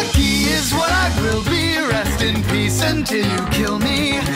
Lucky is what I will be. Rest in peace until you kill me.